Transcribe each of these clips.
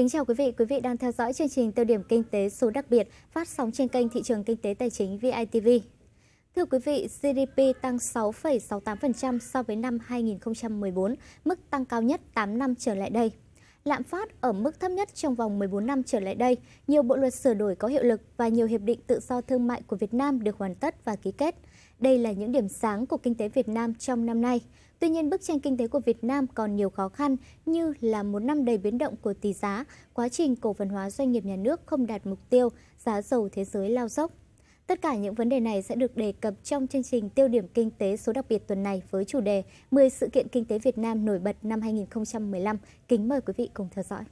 Kính chào quý vị, quý vị đang theo dõi chương trình Tiêu điểm Kinh tế số đặc biệt phát sóng trên kênh Thị trường Kinh tế Tài chính VITV. Thưa quý vị, GDP tăng 6,68% so với năm 2014, mức tăng cao nhất 8 năm trở lại đây. Lạm phát ở mức thấp nhất trong vòng 14 năm trở lại đây, nhiều bộ luật sửa đổi có hiệu lực và nhiều hiệp định tự do thương mại của Việt Nam được hoàn tất và ký kết. Đây là những điểm sáng của kinh tế Việt Nam trong năm nay. Tuy nhiên, bức tranh kinh tế của Việt Nam còn nhiều khó khăn như là một năm đầy biến động của tỷ giá, quá trình cổ phần hóa doanh nghiệp nhà nước không đạt mục tiêu, giá dầu thế giới lao dốc. Tất cả những vấn đề này sẽ được đề cập trong chương trình tiêu điểm kinh tế số đặc biệt tuần này với chủ đề 10 sự kiện kinh tế Việt Nam nổi bật năm 2015. Kính mời quý vị cùng theo dõi.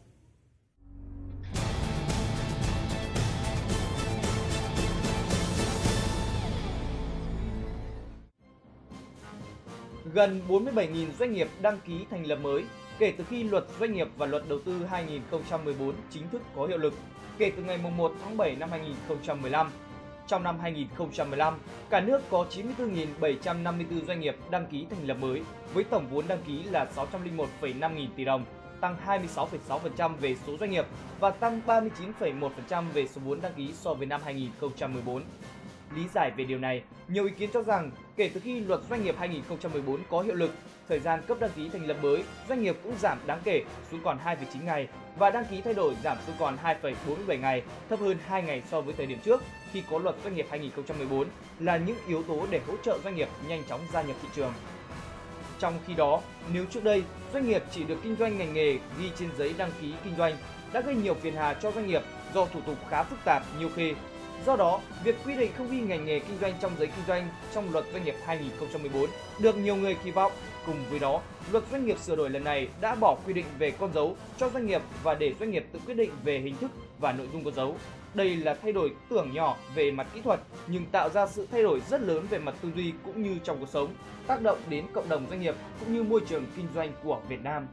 Gần 47.000 doanh nghiệp đăng ký thành lập mới kể từ khi luật doanh nghiệp và luật đầu tư 2014 chính thức có hiệu lực kể từ ngày 1 tháng 7 năm 2015. Trong năm 2015, cả nước có 94.754 doanh nghiệp đăng ký thành lập mới với tổng vốn đăng ký là 601,5 nghìn tỷ đồng, tăng 26,6% về số doanh nghiệp và tăng 39,1% về số vốn đăng ký so với năm 2014. Lý giải về điều này, nhiều ý kiến cho rằng kể từ khi luật doanh nghiệp 2014 có hiệu lực, thời gian cấp đăng ký thành lập mới doanh nghiệp cũng giảm đáng kể xuống còn 2,9 ngày và đăng ký thay đổi giảm xuống còn 2,47 ngày, thấp hơn 2 ngày so với thời điểm trước khi có luật doanh nghiệp 2014 là những yếu tố để hỗ trợ doanh nghiệp nhanh chóng gia nhập thị trường. Trong khi đó, nếu trước đây doanh nghiệp chỉ được kinh doanh ngành nghề ghi trên giấy đăng ký kinh doanh đã gây nhiều phiền hà cho doanh nghiệp do thủ tục khá phức tạp nhiều khi Do đó, việc quy định không ghi ngành nghề kinh doanh trong giấy kinh doanh trong luật doanh nghiệp 2014 được nhiều người kỳ vọng. Cùng với đó, luật doanh nghiệp sửa đổi lần này đã bỏ quy định về con dấu cho doanh nghiệp và để doanh nghiệp tự quyết định về hình thức và nội dung con dấu. Đây là thay đổi tưởng nhỏ về mặt kỹ thuật nhưng tạo ra sự thay đổi rất lớn về mặt tư duy cũng như trong cuộc sống, tác động đến cộng đồng doanh nghiệp cũng như môi trường kinh doanh của Việt Nam.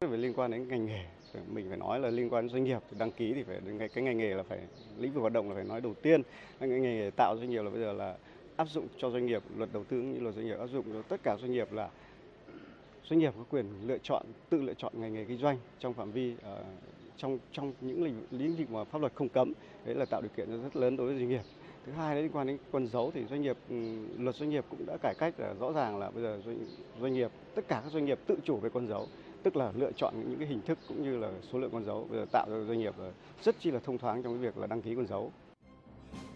Về liên quan đến ngành nghề mình phải nói là liên quan đến doanh nghiệp thì đăng ký thì phải cái ngành nghề là phải lĩnh vực hoạt động là phải nói đầu tiên. Cái ngành nghề tạo doanh nghiệp là bây giờ là áp dụng cho doanh nghiệp luật đầu tư như luật doanh nghiệp áp dụng. Cho tất cả doanh nghiệp là doanh nghiệp có quyền lựa chọn tự lựa chọn ngành nghề kinh doanh trong phạm vi uh, trong trong những lĩnh, lĩnh vực mà pháp luật không cấm. Đấy là tạo điều kiện rất lớn đối với doanh nghiệp. Thứ hai liên quan đến con dấu thì doanh nghiệp ừ, luật doanh nghiệp cũng đã cải cách là rõ ràng là bây giờ doanh, doanh nghiệp tất cả các doanh nghiệp tự chủ về con dấu tức là lựa chọn những cái hình thức cũng như là số lượng con dấu bây giờ tạo cho doanh nghiệp rất chi là thông thoáng trong cái việc là đăng ký con dấu.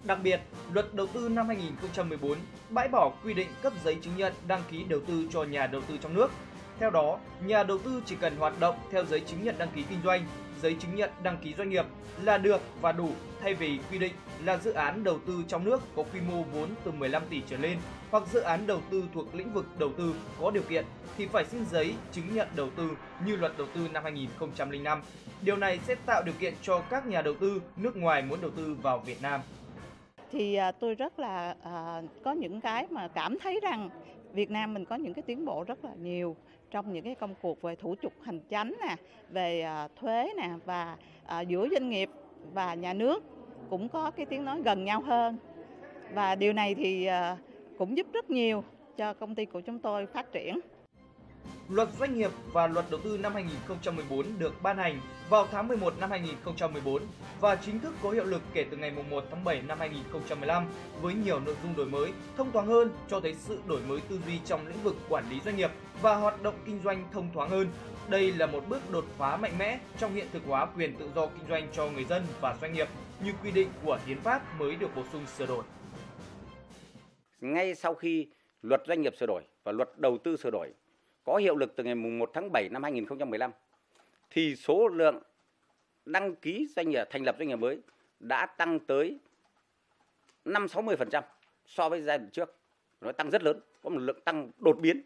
Đặc biệt, luật đầu tư năm 2014 bãi bỏ quy định cấp giấy chứng nhận đăng ký đầu tư cho nhà đầu tư trong nước. Theo đó, nhà đầu tư chỉ cần hoạt động theo giấy chứng nhận đăng ký kinh doanh giấy chứng nhận đăng ký doanh nghiệp là được và đủ, thay vì quy định là dự án đầu tư trong nước có quy mô vốn từ 15 tỷ trở lên hoặc dự án đầu tư thuộc lĩnh vực đầu tư có điều kiện thì phải xin giấy chứng nhận đầu tư như luật đầu tư năm 2005. Điều này sẽ tạo điều kiện cho các nhà đầu tư nước ngoài muốn đầu tư vào Việt Nam. Thì à, tôi rất là à, có những cái mà cảm thấy rằng Việt Nam mình có những cái tiến bộ rất là nhiều trong những cái công cuộc về thủ tục hành chính nè, về à, thuế nè và à, giữa doanh nghiệp và nhà nước cũng có cái tiếng nói gần nhau hơn. Và điều này thì à, cũng giúp rất nhiều cho công ty của chúng tôi phát triển. Luật doanh nghiệp và luật đầu tư năm 2014 được ban hành vào tháng 11 năm 2014 và chính thức có hiệu lực kể từ ngày 1 tháng 7 năm 2015 với nhiều nội dung đổi mới, thông thoáng hơn cho thấy sự đổi mới tư duy trong lĩnh vực quản lý doanh nghiệp và hoạt động kinh doanh thông thoáng hơn. Đây là một bước đột phá mạnh mẽ trong hiện thực hóa quyền tự do kinh doanh cho người dân và doanh nghiệp như quy định của hiến pháp mới được bổ sung sửa đổi. Ngay sau khi luật doanh nghiệp sửa đổi và luật đầu tư sửa đổi có hiệu lực từ ngày 1 tháng 7 năm 2015 thì số lượng đăng ký doanh nghiệp thành lập doanh nghiệp mới đã tăng tới 5-60% so với giai đoạn trước. Nó tăng rất lớn, có một lượng tăng đột biến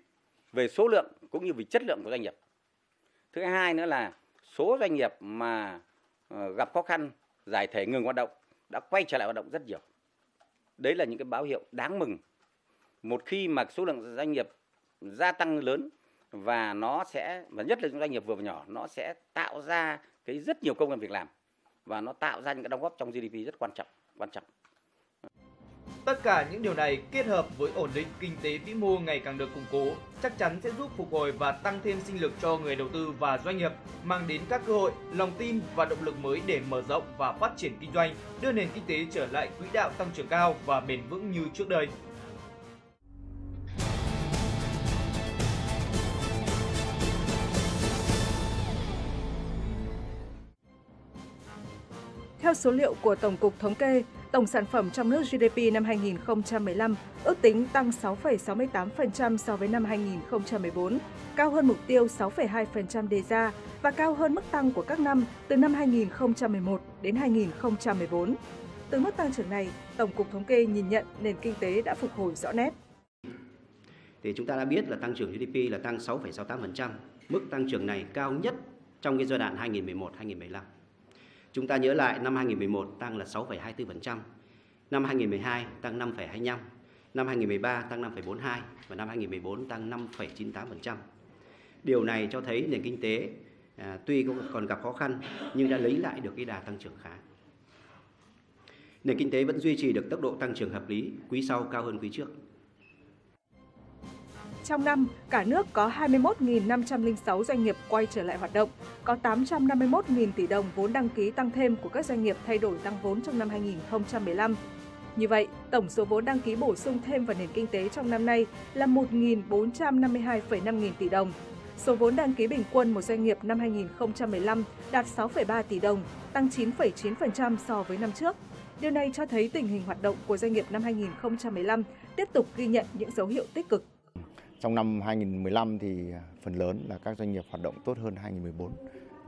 về số lượng cũng như về chất lượng của doanh nghiệp. Thứ hai nữa là số doanh nghiệp mà ờ, gặp khó khăn, giải thể ngừng hoạt động đã quay trở lại hoạt động rất nhiều. Đấy là những cái báo hiệu đáng mừng. Một khi mà số lượng doanh nghiệp gia tăng lớn và nó sẽ và nhất là những doanh nghiệp vừa và nhỏ nó sẽ tạo ra cái rất nhiều công an việc làm và nó tạo ra những cái đóng góp trong GDP rất quan trọng quan trọng Tất cả những điều này kết hợp với ổn định kinh tế vĩ mô ngày càng được củng cố, chắc chắn sẽ giúp phục hồi và tăng thêm sinh lực cho người đầu tư và doanh nghiệp, mang đến các cơ hội, lòng tin và động lực mới để mở rộng và phát triển kinh doanh, đưa nền kinh tế trở lại quỹ đạo tăng trưởng cao và bền vững như trước đây. Theo số liệu của Tổng cục Thống kê, tổng sản phẩm trong nước GDP năm 2015 ước tính tăng 6,68% so với năm 2014, cao hơn mục tiêu 6,2% đề ra và cao hơn mức tăng của các năm từ năm 2011 đến 2014. Từ mức tăng trưởng này, Tổng cục Thống kê nhìn nhận nền kinh tế đã phục hồi rõ nét. Thì chúng ta đã biết là tăng trưởng GDP là tăng 6,68%, mức tăng trưởng này cao nhất trong cái giai đoạn 2011-2015. Chúng ta nhớ lại năm 2011 tăng là 6,24%, năm 2012 tăng 5,25%, năm 2013 tăng 5,42% và năm 2014 tăng 5,98%. Điều này cho thấy nền kinh tế à, tuy còn gặp khó khăn nhưng đã lấy lại được cái đà tăng trưởng khá. Nền kinh tế vẫn duy trì được tốc độ tăng trưởng hợp lý, quý sau cao hơn quý trước. Trong năm, cả nước có 21.506 doanh nghiệp quay trở lại hoạt động, có 851.000 tỷ đồng vốn đăng ký tăng thêm của các doanh nghiệp thay đổi tăng vốn trong năm 2015. Như vậy, tổng số vốn đăng ký bổ sung thêm vào nền kinh tế trong năm nay là 1.452,5 nghìn tỷ đồng. Số vốn đăng ký bình quân một doanh nghiệp năm 2015 đạt 6,3 tỷ đồng, tăng 9,9% so với năm trước. Điều này cho thấy tình hình hoạt động của doanh nghiệp năm 2015 tiếp tục ghi nhận những dấu hiệu tích cực. Trong năm 2015 thì phần lớn là các doanh nghiệp hoạt động tốt hơn 2014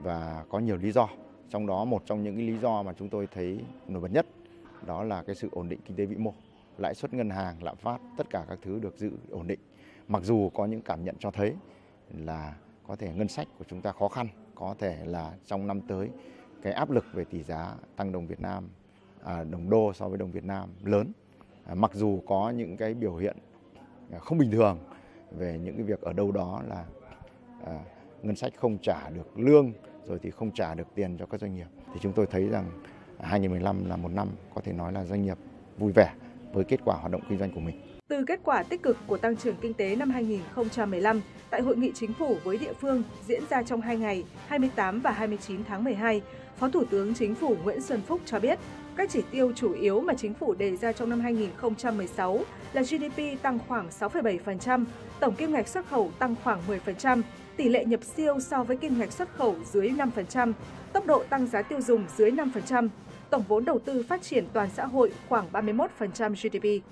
và có nhiều lý do. Trong đó một trong những lý do mà chúng tôi thấy nổi bật nhất đó là cái sự ổn định kinh tế vĩ mô, lãi suất ngân hàng, lạm phát, tất cả các thứ được giữ ổn định. Mặc dù có những cảm nhận cho thấy là có thể ngân sách của chúng ta khó khăn, có thể là trong năm tới cái áp lực về tỷ giá tăng đồng Việt Nam, à, đồng đô so với đồng Việt Nam lớn. À, mặc dù có những cái biểu hiện không bình thường về những cái việc ở đâu đó là à, ngân sách không trả được lương rồi thì không trả được tiền cho các doanh nghiệp thì chúng tôi thấy rằng 2015 là một năm có thể nói là doanh nghiệp vui vẻ với kết quả hoạt động kinh doanh của mình. Từ kết quả tích cực của tăng trưởng kinh tế năm 2015 tại hội nghị chính phủ với địa phương diễn ra trong 2 ngày 28 và 29 tháng 12, Phó Thủ tướng Chính phủ Nguyễn Xuân Phúc cho biết các chỉ tiêu chủ yếu mà chính phủ đề ra trong năm 2016 là GDP tăng khoảng 6,7%, tổng kim ngạch xuất khẩu tăng khoảng 10%, tỷ lệ nhập siêu so với kim ngạch xuất khẩu dưới 5%, tốc độ tăng giá tiêu dùng dưới 5%, tổng vốn đầu tư phát triển toàn xã hội khoảng 31% GDP.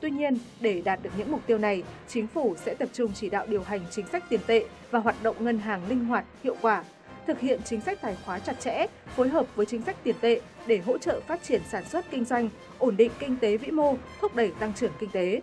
Tuy nhiên, để đạt được những mục tiêu này, chính phủ sẽ tập trung chỉ đạo điều hành chính sách tiền tệ và hoạt động ngân hàng linh hoạt, hiệu quả, thực hiện chính sách tài khóa chặt chẽ, phối hợp với chính sách tiền tệ để hỗ trợ phát triển sản xuất kinh doanh, ổn định kinh tế vĩ mô, thúc đẩy tăng trưởng kinh tế.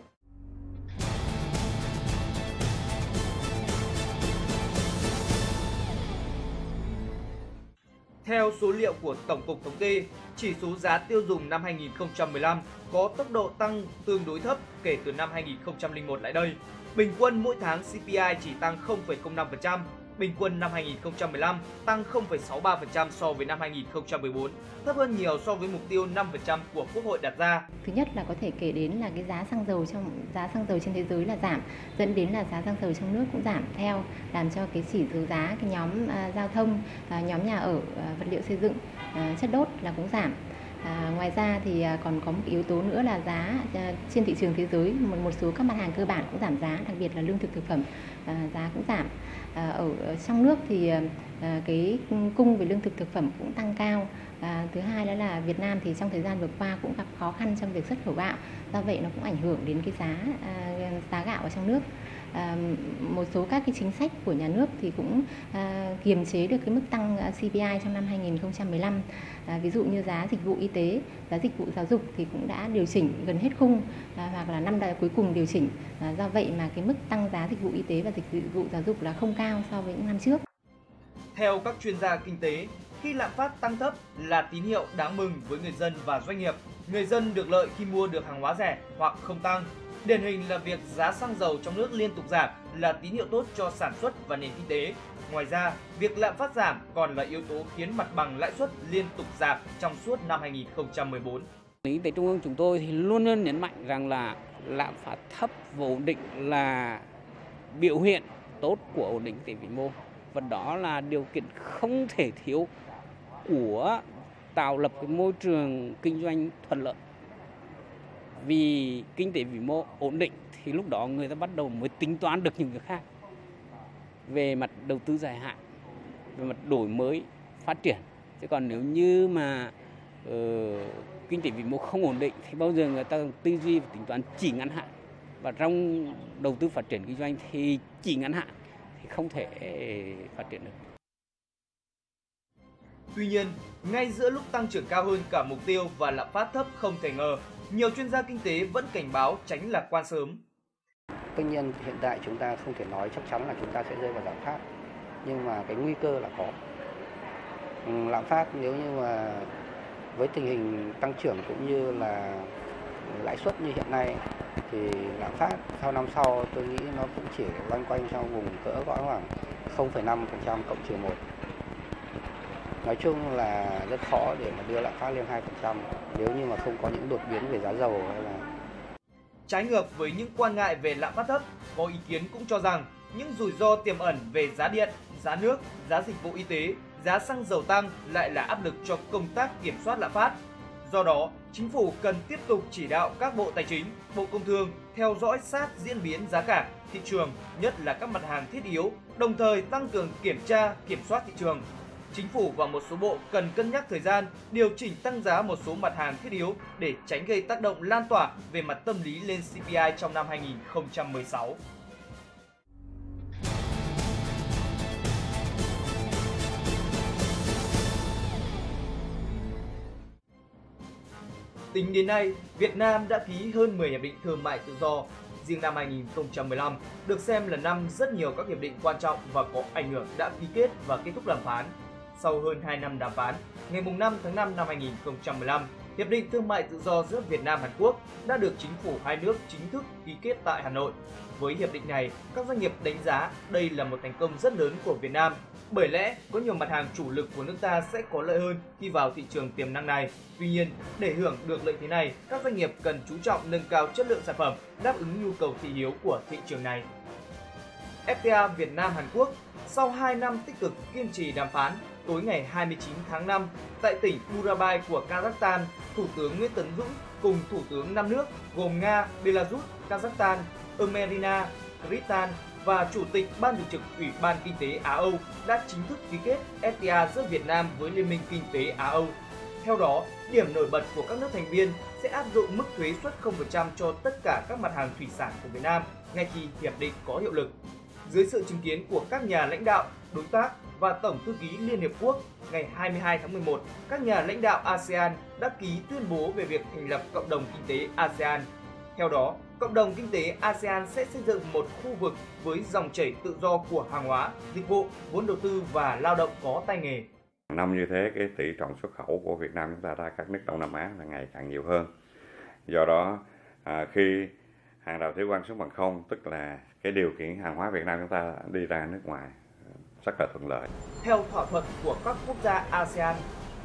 Theo số liệu của Tổng cục Thống kê, chỉ số giá tiêu dùng năm 2015 có tốc độ tăng tương đối thấp kể từ năm 2001 lại đây. Bình quân mỗi tháng CPI chỉ tăng 0,05%, bình quân năm 2015 tăng 0,63% so với năm 2014, thấp hơn nhiều so với mục tiêu 5% của Quốc hội đặt ra. Thứ nhất là có thể kể đến là cái giá xăng dầu trong giá xăng dầu trên thế giới là giảm, dẫn đến là giá xăng dầu trong nước cũng giảm theo, làm cho cái chỉ số giá cái nhóm à, giao thông, à, nhóm nhà ở, à, vật liệu xây dựng, à, chất đốt là cũng giảm. À, ngoài ra thì à, còn có một yếu tố nữa là giá à, trên thị trường thế giới một một số các mặt hàng cơ bản cũng giảm giá, đặc biệt là lương thực thực phẩm à, giá cũng giảm. À, ở trong nước thì ờ, ờ, cái cung về lương thực thực phẩm cũng tăng cao. À, thứ hai đó là Việt Nam thì trong thời gian vừa qua cũng gặp khó khăn trong việc xuất khẩu gạo, do vậy nó cũng ảnh hưởng đến cái giá à, giá gạo ở trong nước. À, một số các cái chính sách của nhà nước thì cũng à, kiềm chế được cái mức tăng à, CPI trong năm 2015 ví dụ như giá dịch vụ y tế, giá dịch vụ giáo dục thì cũng đã điều chỉnh gần hết khung hoặc là năm cuối cùng điều chỉnh. Do vậy mà cái mức tăng giá dịch vụ y tế và dịch vụ giáo dục là không cao so với những năm trước. Theo các chuyên gia kinh tế, khi lạm phát tăng thấp là tín hiệu đáng mừng với người dân và doanh nghiệp. Người dân được lợi khi mua được hàng hóa rẻ hoặc không tăng. Điển hình là việc giá xăng dầu trong nước liên tục giảm là tín hiệu tốt cho sản xuất và nền kinh tế. Ngoài ra, việc lạm phát giảm còn là yếu tố khiến mặt bằng lãi suất liên tục giảm trong suốt năm 2014. Lý tế trung ương chúng tôi thì luôn luôn nhấn mạnh rằng là lạm phát thấp và ổn định là biểu hiện tốt của ổn định tỷ vĩ mô và đó là điều kiện không thể thiếu của tạo lập cái môi trường kinh doanh thuận lợi vì kinh tế vĩ mô ổn định thì lúc đó người ta bắt đầu mới tính toán được những việc khác về mặt đầu tư dài hạn về mặt đổi mới phát triển chứ còn nếu như mà uh, kinh tế vĩ mô không ổn định thì bao giờ người ta tư duy và tính toán chỉ ngắn hạn và trong đầu tư phát triển kinh doanh thì chỉ ngắn hạn thì không thể phát triển được. Tuy nhiên, ngay giữa lúc tăng trưởng cao hơn cả mục tiêu và lạm phát thấp không thể ngờ, nhiều chuyên gia kinh tế vẫn cảnh báo tránh lạc quan sớm. Tất nhiên hiện tại chúng ta không thể nói chắc chắn là chúng ta sẽ rơi vào lạm phát, nhưng mà cái nguy cơ là có. Ừ, lạm phát nếu như mà với tình hình tăng trưởng cũng như là lãi suất như hiện nay thì lạm phát sau năm sau tôi nghĩ nó cũng chỉ loanh quanh trong vùng cỡ khoảng 0,5% cộng trừ 1 nói chung là rất khó để mà đưa lạm phát lên 2% nếu như mà không có những đột biến về giá dầu hay là Trái ngược với những quan ngại về lạm phát thấp, có ý kiến cũng cho rằng những rủi ro tiềm ẩn về giá điện, giá nước, giá dịch vụ y tế, giá xăng dầu tăng lại là áp lực cho công tác kiểm soát lạm phát. Do đó, chính phủ cần tiếp tục chỉ đạo các bộ tài chính, bộ công thương theo dõi sát diễn biến giá cả, thị trường, nhất là các mặt hàng thiết yếu, đồng thời tăng cường kiểm tra, kiểm soát thị trường, Chính phủ và một số bộ cần cân nhắc thời gian điều chỉnh tăng giá một số mặt hàng thiết yếu để tránh gây tác động lan tỏa về mặt tâm lý lên CPI trong năm 2016. Tính đến nay, Việt Nam đã ký hơn 10 hiệp định thương mại tự do. Riêng năm 2015 được xem là năm rất nhiều các hiệp định quan trọng và có ảnh hưởng đã ký kết và kết thúc đàm phán sau hơn 2 năm đàm phán, ngày 5 tháng 5 năm 2015, Hiệp định Thương mại Tự do giữa Việt Nam Hàn Quốc đã được chính phủ hai nước chính thức ký kết tại Hà Nội. Với hiệp định này, các doanh nghiệp đánh giá đây là một thành công rất lớn của Việt Nam. Bởi lẽ, có nhiều mặt hàng chủ lực của nước ta sẽ có lợi hơn khi vào thị trường tiềm năng này. Tuy nhiên, để hưởng được lợi thế này, các doanh nghiệp cần chú trọng nâng cao chất lượng sản phẩm, đáp ứng nhu cầu thị hiếu của thị trường này. FTA Việt Nam Hàn Quốc sau 2 năm tích cực kiên trì đàm phán, tối ngày 29 tháng 5 tại tỉnh Urabai của Kazakhstan, Thủ tướng Nguyễn Tấn Dũng cùng Thủ tướng năm nước gồm Nga, Belarus, Kazakhstan, Armenia, Kyrgyzstan và Chủ tịch Ban thường trực Ủy ban Kinh tế Á-Âu đã chính thức ký kết FTA giữa Việt Nam với Liên minh Kinh tế Á-Âu. Theo đó, điểm nổi bật của các nước thành viên sẽ áp dụng mức thuế suất 0% cho tất cả các mặt hàng thủy sản của Việt Nam ngay khi hiệp định có hiệu lực. Dưới sự chứng kiến của các nhà lãnh đạo, đối tác và Tổng thư ký Liên Hiệp Quốc ngày 22 tháng 11, các nhà lãnh đạo ASEAN đã ký tuyên bố về việc thành lập Cộng đồng Kinh tế ASEAN. Theo đó, Cộng đồng Kinh tế ASEAN sẽ xây dựng một khu vực với dòng chảy tự do của hàng hóa, dịch vụ, vốn đầu tư và lao động có tay nghề. Năm như thế, cái tỷ trọng xuất khẩu của Việt Nam chúng ta ra các nước Đông Nam Á là ngày càng nhiều hơn. Do đó, à, khi hàng rào thuế quan xuống bằng không, tức là cái điều kiện hàng hóa Việt Nam chúng ta đi ra nước ngoài rất là thuận lợi. Theo thỏa thuận của các quốc gia ASEAN,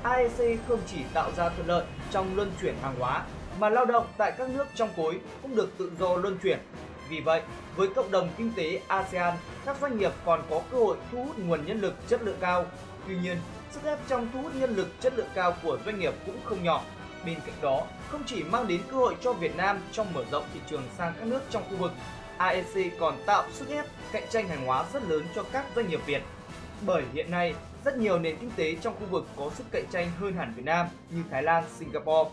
AEC không chỉ tạo ra thuận lợi trong luân chuyển hàng hóa mà lao động tại các nước trong khối cũng được tự do luân chuyển. Vì vậy, với cộng đồng kinh tế ASEAN, các doanh nghiệp còn có cơ hội thu hút nguồn nhân lực chất lượng cao. Tuy nhiên, sức ép trong thu hút nhân lực chất lượng cao của doanh nghiệp cũng không nhỏ. Bên cạnh đó, không chỉ mang đến cơ hội cho Việt Nam trong mở rộng thị trường sang các nước trong khu vực AEC còn tạo sức ép cạnh tranh hàng hóa rất lớn cho các doanh nghiệp Việt. Bởi hiện nay, rất nhiều nền kinh tế trong khu vực có sức cạnh tranh hơn hẳn Việt Nam như Thái Lan, Singapore.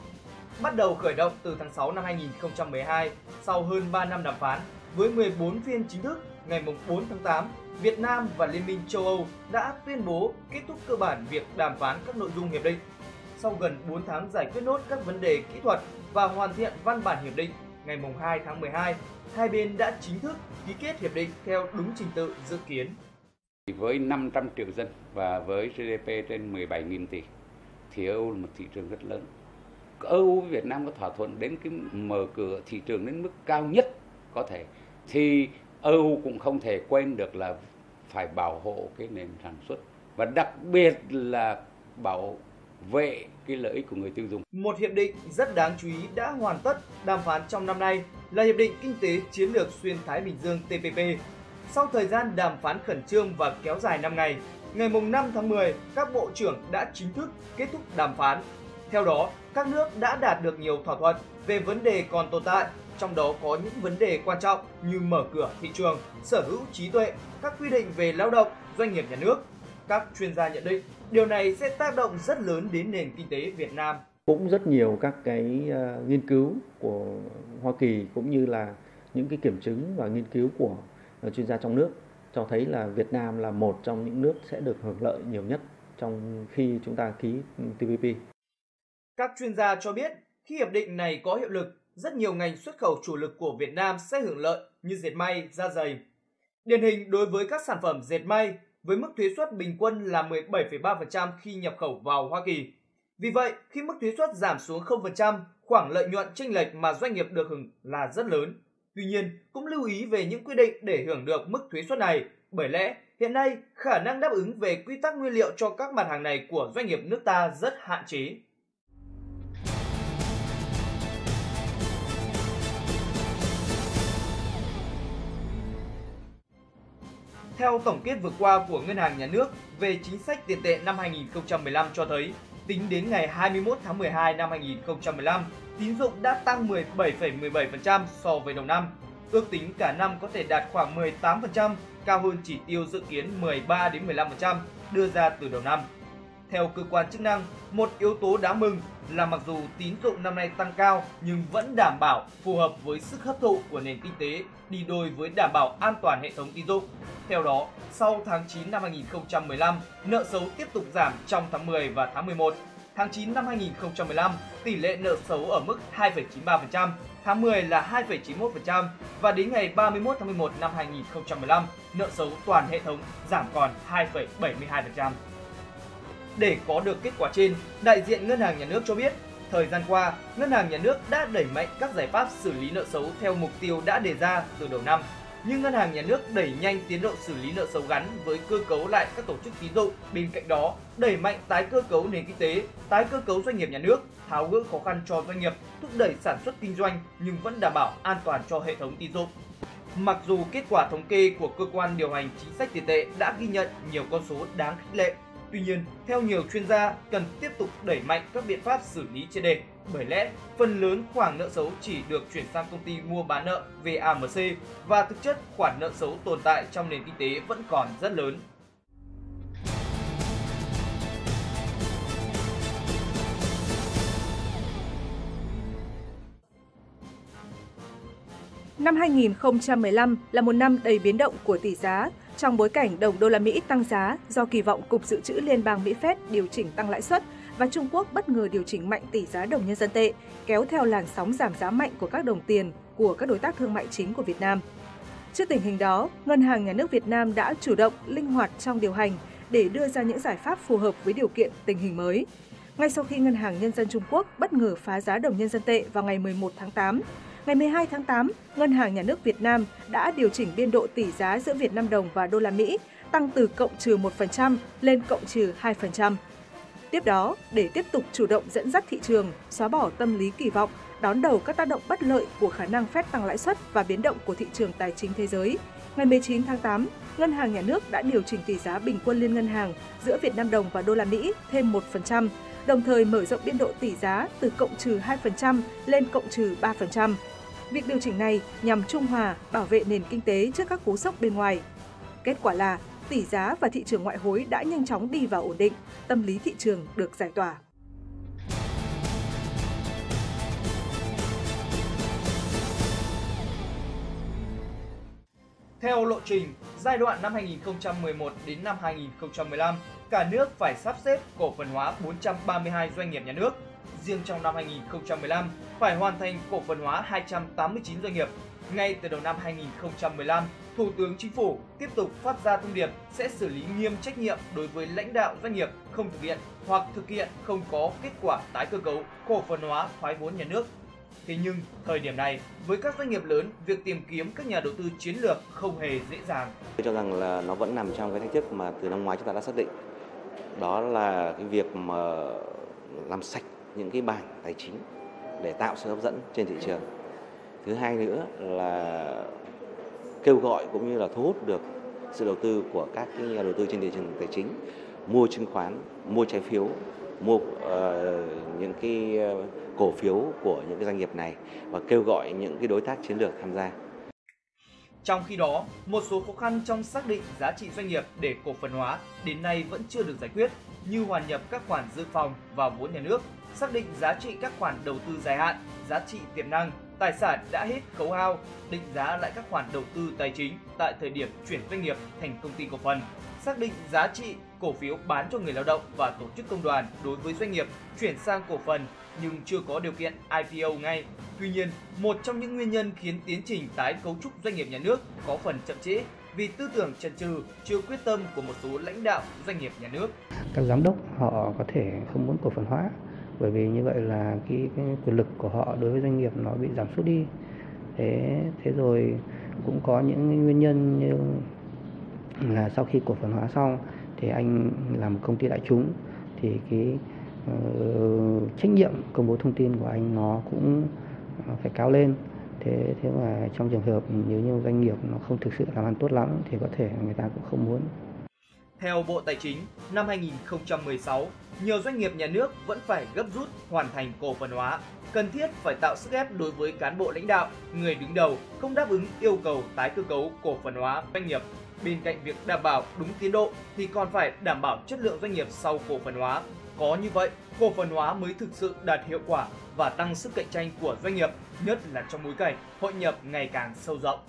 Bắt đầu khởi động từ tháng 6 năm 2012, sau hơn 3 năm đàm phán, với 14 phiên chính thức ngày 4 tháng 8, Việt Nam và Liên minh châu Âu đã tuyên bố kết thúc cơ bản việc đàm phán các nội dung hiệp định. Sau gần 4 tháng giải quyết nốt các vấn đề kỹ thuật và hoàn thiện văn bản hiệp định, ngày 2 tháng 12, hai bên đã chính thức ký kết hiệp định theo đúng trình tự dự kiến. Với 500 triệu dân và với GDP trên 17.000 tỷ thì EU là một thị trường rất lớn. EU với Việt Nam có thỏa thuận đến cái mở cửa thị trường đến mức cao nhất có thể thì EU cũng không thể quên được là phải bảo hộ cái nền sản xuất và đặc biệt là bảo vệ cái lợi ích của người tiêu dùng. Một hiệp định rất đáng chú ý đã hoàn tất đàm phán trong năm nay là Hiệp định Kinh tế Chiến lược Xuyên Thái Bình Dương TPP. Sau thời gian đàm phán khẩn trương và kéo dài 5 ngày, ngày 5 tháng 10, các bộ trưởng đã chính thức kết thúc đàm phán. Theo đó, các nước đã đạt được nhiều thỏa thuận về vấn đề còn tồn tại, trong đó có những vấn đề quan trọng như mở cửa thị trường, sở hữu trí tuệ, các quy định về lao động, doanh nghiệp nhà nước. Các chuyên gia nhận định điều này sẽ tác động rất lớn đến nền kinh tế Việt Nam. Cũng rất nhiều các cái uh, nghiên cứu của Hoa Kỳ cũng như là những cái kiểm chứng và nghiên cứu của uh, chuyên gia trong nước cho thấy là Việt Nam là một trong những nước sẽ được hưởng lợi nhiều nhất trong khi chúng ta ký TPP. Các chuyên gia cho biết khi hiệp định này có hiệu lực, rất nhiều ngành xuất khẩu chủ lực của Việt Nam sẽ hưởng lợi như dệt may, da giày. Điển hình đối với các sản phẩm dệt may với mức thuế suất bình quân là 17,3% khi nhập khẩu vào Hoa Kỳ. Vì vậy, khi mức thuế suất giảm xuống 0%, khoảng lợi nhuận chênh lệch mà doanh nghiệp được hưởng là rất lớn. Tuy nhiên, cũng lưu ý về những quy định để hưởng được mức thuế suất này, bởi lẽ hiện nay khả năng đáp ứng về quy tắc nguyên liệu cho các mặt hàng này của doanh nghiệp nước ta rất hạn chế. Theo tổng kết vừa qua của Ngân hàng Nhà nước về chính sách tiền tệ năm 2015 cho thấy, tính đến ngày 21 tháng 12 năm 2015, tín dụng đã tăng 17,17% so với đầu năm. Ước tính cả năm có thể đạt khoảng 18%, cao hơn chỉ tiêu dự kiến 13 đến 15% đưa ra từ đầu năm. Theo cơ quan chức năng, một yếu tố đáng mừng là mặc dù tín dụng năm nay tăng cao nhưng vẫn đảm bảo phù hợp với sức hấp thụ của nền kinh tế, đi đôi với đảm bảo an toàn hệ thống tín dụng. Theo đó, sau tháng 9 năm 2015, nợ xấu tiếp tục giảm trong tháng 10 và tháng 11. Tháng 9 năm 2015, tỷ lệ nợ xấu ở mức 2,93%, tháng 10 là 2,91% và đến ngày 31 tháng 11 năm 2015, nợ xấu toàn hệ thống giảm còn 2,72%. Để có được kết quả trên, đại diện Ngân hàng Nhà nước cho biết, thời gian qua, Ngân hàng Nhà nước đã đẩy mạnh các giải pháp xử lý nợ xấu theo mục tiêu đã đề ra từ đầu năm. Nhưng Ngân hàng Nhà nước đẩy nhanh tiến độ xử lý nợ xấu gắn với cơ cấu lại các tổ chức tín dụng. Bên cạnh đó, đẩy mạnh tái cơ cấu nền kinh tế, tái cơ cấu doanh nghiệp nhà nước, tháo gỡ khó khăn cho doanh nghiệp, thúc đẩy sản xuất kinh doanh nhưng vẫn đảm bảo an toàn cho hệ thống tín dụng. Mặc dù kết quả thống kê của cơ quan điều hành chính sách tiền tệ đã ghi nhận nhiều con số đáng khích lệ, Tuy nhiên, theo nhiều chuyên gia, cần tiếp tục đẩy mạnh các biện pháp xử lý trên đề. Bởi lẽ, phần lớn khoản nợ xấu chỉ được chuyển sang công ty mua bán nợ VAMC và thực chất khoản nợ xấu tồn tại trong nền kinh tế vẫn còn rất lớn. Năm 2015 là một năm đầy biến động của tỷ giá, trong bối cảnh đồng đô la Mỹ tăng giá do kỳ vọng Cục Dự trữ Liên bang Mỹ Fed điều chỉnh tăng lãi suất và Trung Quốc bất ngờ điều chỉnh mạnh tỷ giá đồng nhân dân tệ, kéo theo làn sóng giảm giá mạnh của các đồng tiền của các đối tác thương mại chính của Việt Nam. Trước tình hình đó, Ngân hàng Nhà nước Việt Nam đã chủ động, linh hoạt trong điều hành để đưa ra những giải pháp phù hợp với điều kiện tình hình mới. Ngay sau khi Ngân hàng Nhân dân Trung Quốc bất ngờ phá giá đồng nhân dân tệ vào ngày 11 tháng 8, Ngày 12 tháng 8, Ngân hàng Nhà nước Việt Nam đã điều chỉnh biên độ tỷ giá giữa Việt Nam đồng và đô la Mỹ tăng từ cộng trừ 1% lên cộng trừ 2%. Tiếp đó, để tiếp tục chủ động dẫn dắt thị trường, xóa bỏ tâm lý kỳ vọng, đón đầu các tác động bất lợi của khả năng phép tăng lãi suất và biến động của thị trường tài chính thế giới, ngày 19 tháng 8, Ngân hàng Nhà nước đã điều chỉnh tỷ giá bình quân liên ngân hàng giữa Việt Nam đồng và đô la Mỹ thêm 1%, đồng thời mở rộng biên độ tỷ giá từ cộng trừ 2% lên cộng trừ 3%. Việc điều chỉnh này nhằm trung hòa, bảo vệ nền kinh tế trước các cú sốc bên ngoài. Kết quả là tỷ giá và thị trường ngoại hối đã nhanh chóng đi vào ổn định, tâm lý thị trường được giải tỏa. Theo lộ trình, giai đoạn năm 2011 đến năm 2015, cả nước phải sắp xếp cổ phần hóa 432 doanh nghiệp nhà nước. Riêng trong năm 2015, phải hoàn thành cổ phần hóa 289 doanh nghiệp. Ngay từ đầu năm 2015, Thủ tướng Chính phủ tiếp tục phát ra thông điệp sẽ xử lý nghiêm trách nhiệm đối với lãnh đạo doanh nghiệp không thực hiện hoặc thực hiện không có kết quả tái cơ cấu, cổ phần hóa thoái vốn nhà nước. Thế nhưng, thời điểm này, với các doanh nghiệp lớn, việc tìm kiếm các nhà đầu tư chiến lược không hề dễ dàng. Tôi cho rằng là nó vẫn nằm trong cái thách thức mà từ năm ngoái chúng ta đã xác định. Đó là cái việc mà làm sạch những cái bảng tài chính để tạo sự hấp dẫn trên thị trường. Thứ hai nữa là kêu gọi cũng như là thu hút được sự đầu tư của các cái nhà đầu tư trên thị trường tài chính mua chứng khoán, mua trái phiếu, mua uh, những cái ờ, cổ phiếu của những cái doanh nghiệp này và kêu gọi những cái đối tác chiến lược tham gia. Trong khi đó, một số khó khăn trong xác định giá trị doanh nghiệp để cổ phần hóa đến nay vẫn chưa được giải quyết, như hoàn nhập các khoản dự phòng vào vốn nhà nước, xác định giá trị các khoản đầu tư dài hạn, giá trị tiềm năng, tài sản đã hết khấu hao, định giá lại các khoản đầu tư tài chính tại thời điểm chuyển doanh nghiệp thành công ty cổ phần, xác định giá trị cổ phiếu bán cho người lao động và tổ chức công đoàn đối với doanh nghiệp chuyển sang cổ phần nhưng chưa có điều kiện IPO ngay. Tuy nhiên, một trong những nguyên nhân khiến tiến trình tái cấu trúc doanh nghiệp nhà nước có phần chậm trễ vì tư tưởng chần chừ, chưa quyết tâm của một số lãnh đạo doanh nghiệp nhà nước. Các giám đốc họ có thể không muốn cổ phần hóa bởi vì như vậy là cái, cái quyền lực của họ đối với doanh nghiệp nó bị giảm sút đi. Thế thế rồi cũng có những nguyên nhân như là sau khi cổ phần hóa xong thì anh làm một công ty đại chúng thì cái uh, trách nhiệm công bố thông tin của anh nó cũng ờ, phải cao lên thế thế mà trong trường hợp nếu như doanh nghiệp nó không thực sự làm ăn tốt lắm thì có thể người ta cũng không muốn theo Bộ Tài chính, năm 2016, nhiều doanh nghiệp nhà nước vẫn phải gấp rút hoàn thành cổ phần hóa, cần thiết phải tạo sức ép đối với cán bộ lãnh đạo, người đứng đầu không đáp ứng yêu cầu tái cơ cấu cổ phần hóa doanh nghiệp. Bên cạnh việc đảm bảo đúng tiến độ thì còn phải đảm bảo chất lượng doanh nghiệp sau cổ phần hóa. Có như vậy, cổ phần hóa mới thực sự đạt hiệu quả và tăng sức cạnh tranh của doanh nghiệp, nhất là trong bối cảnh hội nhập ngày càng sâu rộng.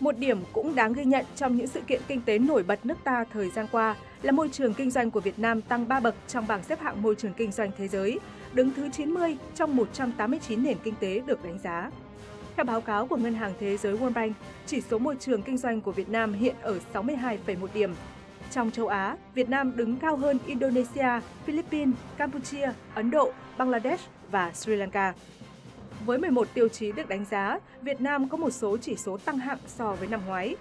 Một điểm cũng đáng ghi nhận trong những sự kiện kinh tế nổi bật nước ta thời gian qua là môi trường kinh doanh của Việt Nam tăng 3 bậc trong bảng xếp hạng môi trường kinh doanh thế giới, đứng thứ 90 trong 189 nền kinh tế được đánh giá. Theo báo cáo của Ngân hàng Thế giới World Bank, chỉ số môi trường kinh doanh của Việt Nam hiện ở 62,1 điểm. Trong châu Á, Việt Nam đứng cao hơn Indonesia, Philippines, Campuchia, Ấn Độ, Bangladesh và Sri Lanka. Với 11 tiêu chí được đánh giá, Việt Nam có một số chỉ số tăng hạng so với năm ngoái.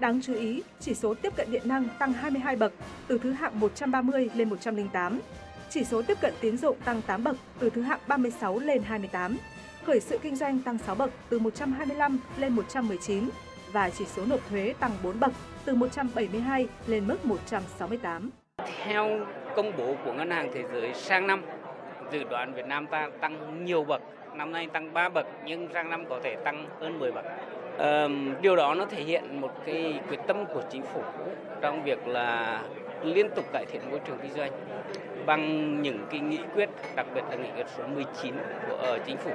Đáng chú ý, chỉ số tiếp cận điện năng tăng 22 bậc, từ thứ hạng 130 lên 108. Chỉ số tiếp cận tín dụng tăng 8 bậc, từ thứ hạng 36 lên 28. Khởi sự kinh doanh tăng 6 bậc, từ 125 lên 119. Và chỉ số nộp thuế tăng 4 bậc, từ 172 lên mức 168. Theo công bố của Ngân hàng Thế giới sang năm, dự đoán Việt Nam ta tăng nhiều bậc năm nay tăng 3 bậc nhưng sang năm có thể tăng hơn 10 bậc. Điều đó nó thể hiện một cái quyết tâm của chính phủ trong việc là liên tục cải thiện môi trường kinh doanh bằng những cái nghị quyết, đặc biệt là nghị quyết số 19 của ờ, chính phủ.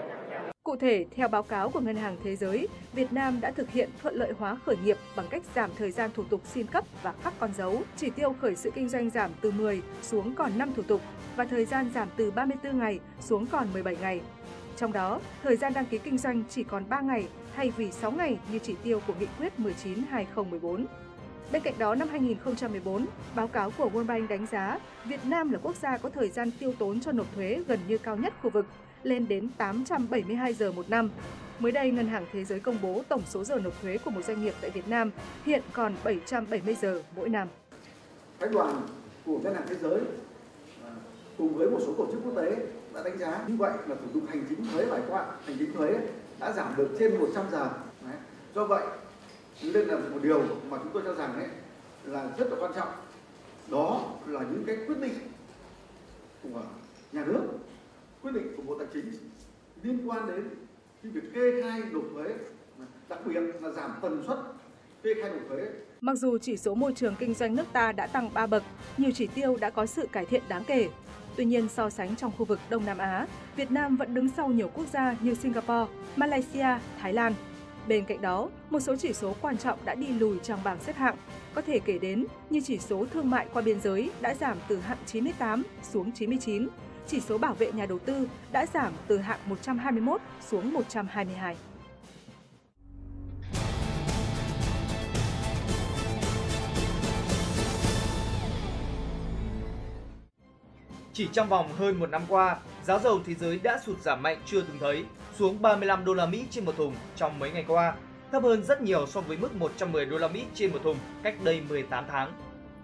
Cụ thể, theo báo cáo của Ngân hàng Thế giới, Việt Nam đã thực hiện thuận lợi hóa khởi nghiệp bằng cách giảm thời gian thủ tục xin cấp và khắc con dấu. Chỉ tiêu khởi sự kinh doanh giảm từ 10 xuống còn 5 thủ tục và thời gian giảm từ 34 ngày xuống còn 17 ngày. Trong đó, thời gian đăng ký kinh doanh chỉ còn 3 ngày thay vì 6 ngày như chỉ tiêu của Nghị quyết 19-2014. Bên cạnh đó, năm 2014, báo cáo của World Bank đánh giá Việt Nam là quốc gia có thời gian tiêu tốn cho nộp thuế gần như cao nhất khu vực, lên đến 872 giờ một năm. Mới đây, Ngân hàng Thế giới công bố tổng số giờ nộp thuế của một doanh nghiệp tại Việt Nam hiện còn 770 giờ mỗi năm. Phái đoàn của Ngân hàng Thế giới à, cùng với một số tổ chức quốc tế đã đánh giá như vậy là thủ tục hành chính thuế phải qua hành chính thuế đã giảm được trên 100 giờ. Đấy. do vậy nên là một điều mà chúng tôi cho rằng ấy là rất là quan trọng. Đó là những cái quyết định của nhà nước quyết định của bộ tài chính liên quan đến cái việc kê khai nộp thuế. Đặc biệt là giảm tần suất kê khai nộp thuế. Mặc dù chỉ số môi trường kinh doanh nước ta đã tăng 3 bậc, nhiều chỉ tiêu đã có sự cải thiện đáng kể. Tuy nhiên, so sánh trong khu vực Đông Nam Á, Việt Nam vẫn đứng sau nhiều quốc gia như Singapore, Malaysia, Thái Lan. Bên cạnh đó, một số chỉ số quan trọng đã đi lùi trong bảng xếp hạng. Có thể kể đến như chỉ số thương mại qua biên giới đã giảm từ hạng 98 xuống 99, chỉ số bảo vệ nhà đầu tư đã giảm từ hạng 121 xuống 122. Chỉ trong vòng hơn một năm qua, giá dầu thế giới đã sụt giảm mạnh chưa từng thấy, xuống 35 đô la Mỹ trên một thùng trong mấy ngày qua. thấp hơn rất nhiều so với mức 110 đô la Mỹ trên một thùng cách đây 18 tháng.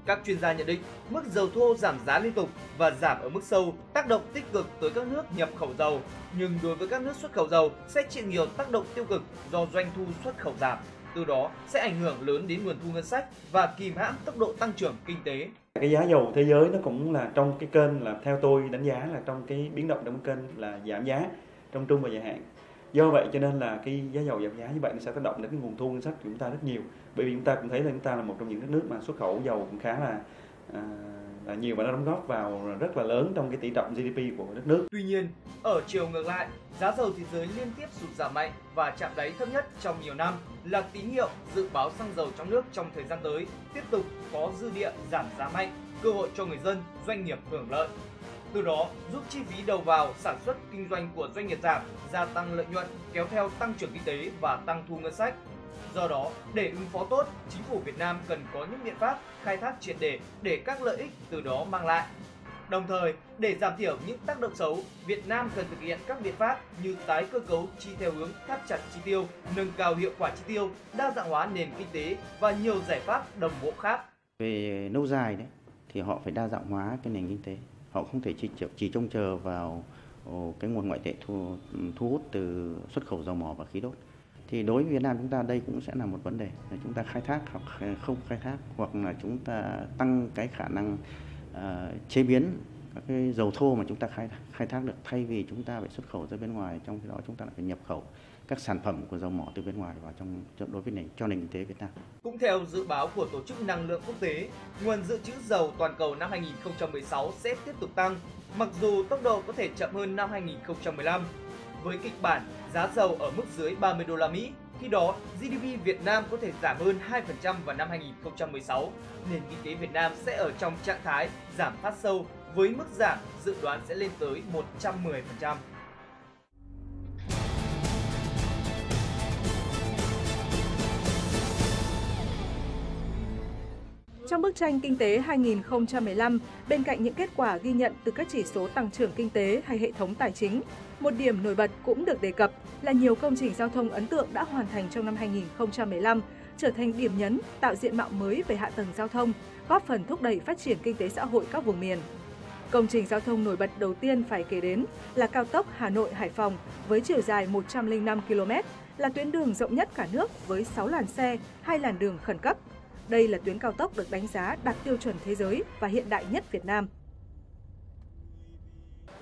Các chuyên gia nhận định mức dầu thô giảm giá liên tục và giảm ở mức sâu tác động tích cực tới các nước nhập khẩu dầu, nhưng đối với các nước xuất khẩu dầu sẽ chịu nhiều tác động tiêu cực do doanh thu xuất khẩu giảm. Từ đó sẽ ảnh hưởng lớn đến nguồn thu ngân sách và kìm hãm tốc độ tăng trưởng kinh tế. Cái giá dầu thế giới nó cũng là trong cái kênh là theo tôi đánh giá là trong cái biến động trong kênh là giảm giá trong trung và dài hạn. Do vậy cho nên là cái giá dầu giảm giá như vậy nó sẽ tác động đến cái nguồn thu ngân sách của chúng ta rất nhiều. Bởi vì chúng ta cũng thấy là chúng ta là một trong những nước mà xuất khẩu dầu cũng khá là à, là À, nhiều và nó đóng góp vào rất là lớn trong cái tỷ trọng GDP của đất nước. Tuy nhiên, ở chiều ngược lại, giá dầu thế giới liên tiếp sụt giảm mạnh và chạm đáy thấp nhất trong nhiều năm là tín hiệu dự báo xăng dầu trong nước trong thời gian tới tiếp tục có dư địa giảm giá mạnh, cơ hội cho người dân, doanh nghiệp hưởng lợi. Từ đó giúp chi phí đầu vào sản xuất kinh doanh của doanh nghiệp giảm, gia tăng lợi nhuận, kéo theo tăng trưởng kinh tế và tăng thu ngân sách. Do đó, để ứng phó tốt, chính phủ Việt Nam cần có những biện pháp khai thác triệt để để các lợi ích từ đó mang lại. Đồng thời, để giảm thiểu những tác động xấu, Việt Nam cần thực hiện các biện pháp như tái cơ cấu chi theo hướng thắt chặt chi tiêu, nâng cao hiệu quả chi tiêu, đa dạng hóa nền kinh tế và nhiều giải pháp đồng bộ khác. Về lâu dài đấy thì họ phải đa dạng hóa cái nền kinh tế họ không thể chỉ, chỉ trông chờ vào cái nguồn ngoại tệ thu, thu hút từ xuất khẩu dầu mỏ và khí đốt thì đối với Việt Nam chúng ta đây cũng sẽ là một vấn đề là chúng ta khai thác hoặc không khai thác hoặc là chúng ta tăng cái khả năng uh, chế biến các cái dầu thô mà chúng ta khai khai thác được thay vì chúng ta phải xuất khẩu ra bên ngoài trong khi đó chúng ta lại phải nhập khẩu các sản phẩm của dầu mỏ từ bên ngoài vào trong đối với nền cho nền kinh tế Việt Nam. Cũng theo dự báo của Tổ chức Năng lượng Quốc tế, nguồn dự trữ dầu toàn cầu năm 2016 sẽ tiếp tục tăng, mặc dù tốc độ có thể chậm hơn năm 2015. Với kịch bản giá dầu ở mức dưới 30 đô la Mỹ, khi đó GDP Việt Nam có thể giảm hơn 2% vào năm 2016. Nền kinh tế Việt Nam sẽ ở trong trạng thái giảm phát sâu với mức giảm dự đoán sẽ lên tới 110%. Trong bức tranh kinh tế 2015, bên cạnh những kết quả ghi nhận từ các chỉ số tăng trưởng kinh tế hay hệ thống tài chính, một điểm nổi bật cũng được đề cập là nhiều công trình giao thông ấn tượng đã hoàn thành trong năm 2015, trở thành điểm nhấn tạo diện mạo mới về hạ tầng giao thông, góp phần thúc đẩy phát triển kinh tế xã hội các vùng miền. Công trình giao thông nổi bật đầu tiên phải kể đến là cao tốc Hà Nội Hải Phòng với chiều dài 105 km, là tuyến đường rộng nhất cả nước với 6 làn xe, hai làn đường khẩn cấp, đây là tuyến cao tốc được đánh giá đạt tiêu chuẩn thế giới và hiện đại nhất Việt Nam.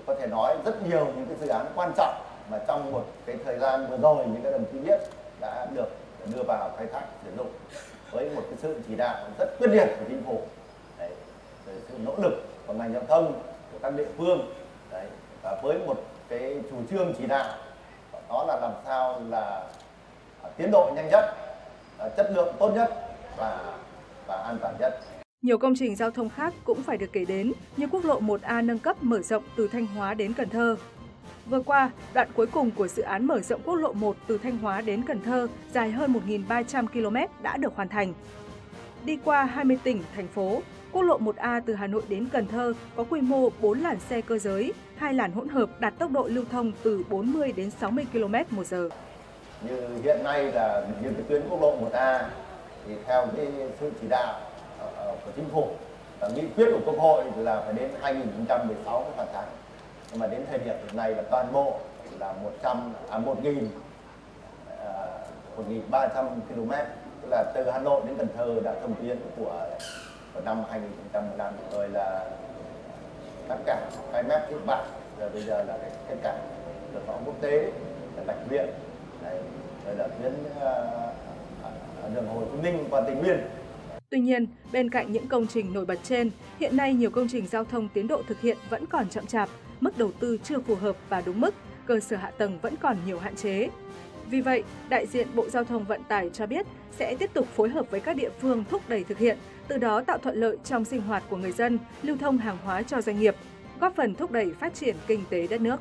Có thể nói rất nhiều những cái dự án quan trọng mà trong một cái thời gian vừa rồi những cái đồng chí biết đã được đưa vào khai thác sử dụng với một cái sự chỉ đạo rất quyết liệt của chính phủ đấy, sự nỗ lực của ngành giao thông của các địa phương đấy, và với một cái chủ trương chỉ đạo đó là làm sao là tiến độ nhanh nhất chất lượng tốt nhất và và an toàn nhất. Nhiều công trình giao thông khác cũng phải được kể đến như quốc lộ 1A nâng cấp mở rộng từ Thanh Hóa đến Cần Thơ. Vừa qua, đoạn cuối cùng của dự án mở rộng quốc lộ 1 từ Thanh Hóa đến Cần Thơ dài hơn 1.300 km đã được hoàn thành. Đi qua 20 tỉnh, thành phố, quốc lộ 1A từ Hà Nội đến Cần Thơ có quy mô 4 làn xe cơ giới, hai làn hỗn hợp đạt tốc độ lưu thông từ 40 đến 60 km một giờ. Như hiện nay là những cái tuyến quốc lộ 1A thì theo cái sự chỉ đạo ờ, ờ, của chính phủ và nghị quyết của quốc hội là phải đến 2016 mới hoàn thành. Nhưng mà đến thời điểm hiện nay là toàn bộ là 100 à 1000 à, 1300 km tức là từ Hà Nội đến Cần Thơ đã thông tuyến của, của năm 2015 rồi là các cảng cái mép nước bạn rồi bây giờ là cái, cái cảng cửa khẩu quốc tế là Bạch Viện rồi là tuyến uh, đường Hồ Chí Minh và tỉnh Nguyên. Tuy nhiên, bên cạnh những công trình nổi bật trên, hiện nay nhiều công trình giao thông tiến độ thực hiện vẫn còn chậm chạp, mức đầu tư chưa phù hợp và đúng mức, cơ sở hạ tầng vẫn còn nhiều hạn chế. Vì vậy, đại diện Bộ Giao thông Vận tải cho biết sẽ tiếp tục phối hợp với các địa phương thúc đẩy thực hiện, từ đó tạo thuận lợi trong sinh hoạt của người dân, lưu thông hàng hóa cho doanh nghiệp, góp phần thúc đẩy phát triển kinh tế đất nước.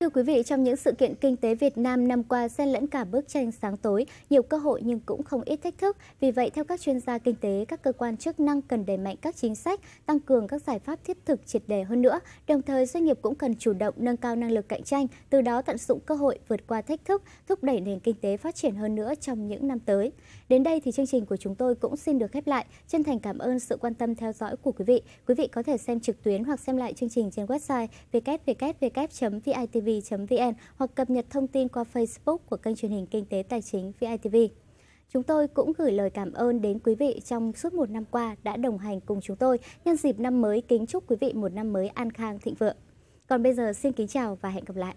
Thưa quý vị, trong những sự kiện kinh tế Việt Nam năm qua xen lẫn cả bức tranh sáng tối, nhiều cơ hội nhưng cũng không ít thách thức. Vì vậy, theo các chuyên gia kinh tế, các cơ quan chức năng cần đẩy mạnh các chính sách, tăng cường các giải pháp thiết thực triệt đề hơn nữa. Đồng thời, doanh nghiệp cũng cần chủ động nâng cao năng lực cạnh tranh, từ đó tận dụng cơ hội vượt qua thách thức, thúc đẩy nền kinh tế phát triển hơn nữa trong những năm tới. Đến đây thì chương trình của chúng tôi cũng xin được khép lại. Chân thành cảm ơn sự quan tâm theo dõi của quý vị. Quý vị có thể xem trực tuyến hoặc xem lại chương trình trên website vitv.vn hoặc cập nhật thông tin qua Facebook của kênh truyền hình Kinh tế Tài chính VITV. Chúng tôi cũng gửi lời cảm ơn đến quý vị trong suốt một năm qua đã đồng hành cùng chúng tôi. Nhân dịp năm mới, kính chúc quý vị một năm mới an khang thịnh vượng. Còn bây giờ xin kính chào và hẹn gặp lại.